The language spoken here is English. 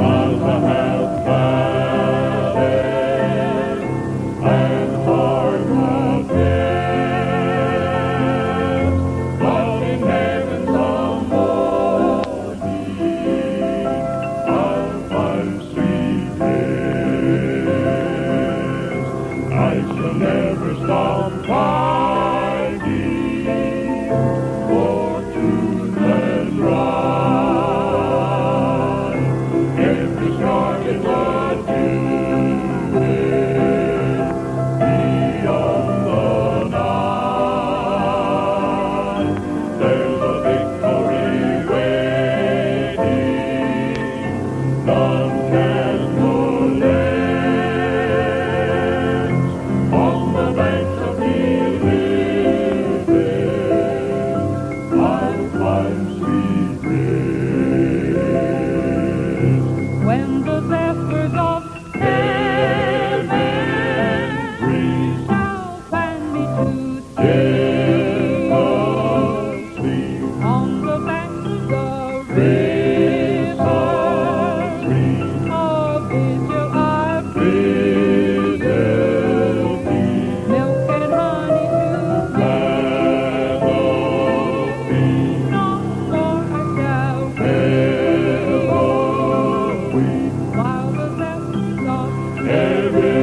mother help, planted, and lives we live. When disasters of Heaven's